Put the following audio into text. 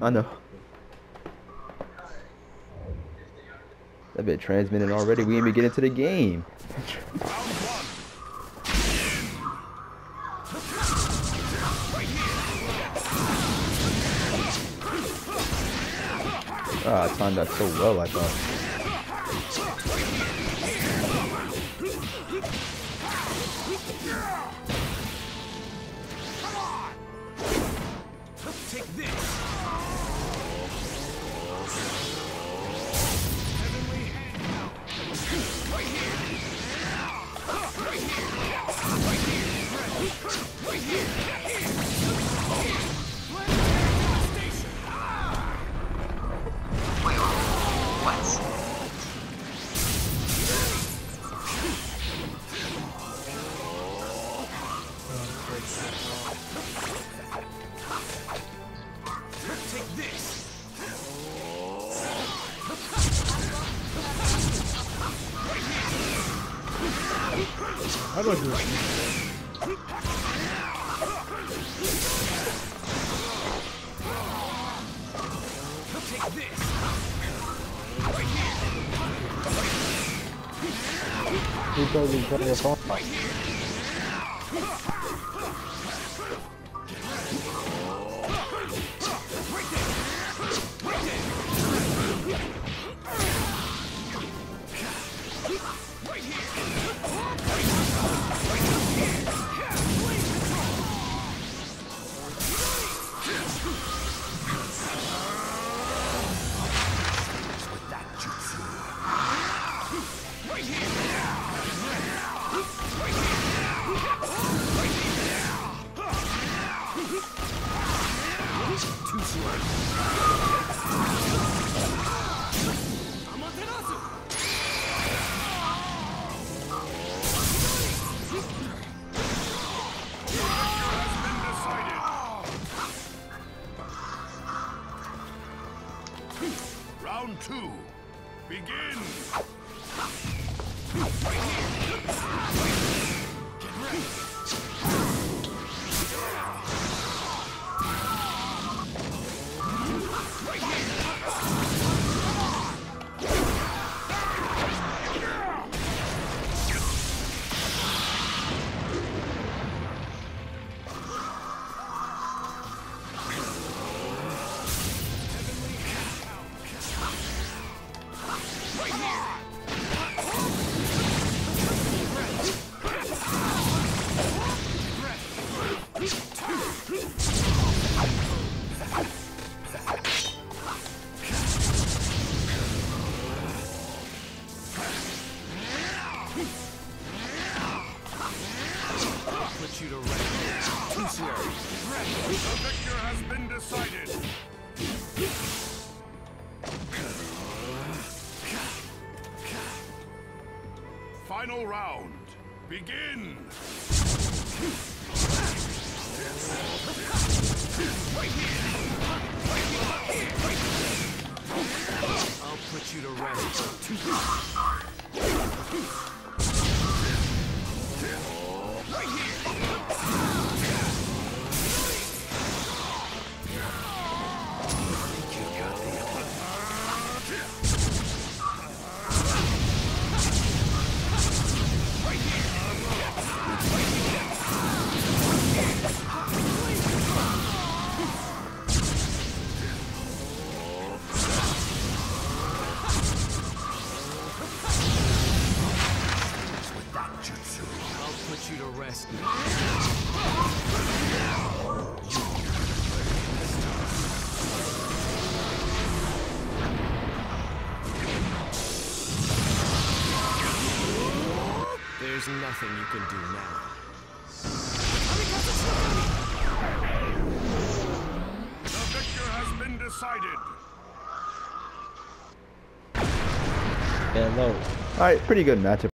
I know. That bit transmitted already. We ain't even get into the game. Ah, I timed that so well, I thought. How do I do this. He does it better if I- Right here. Two. Begin. Put you to rest. Too slow. The victor has been decided. Final round. Begin. I'll put you to rest. Put rest. There's nothing you can do now. The victor has been decided. Hello. Alright, pretty good matchup.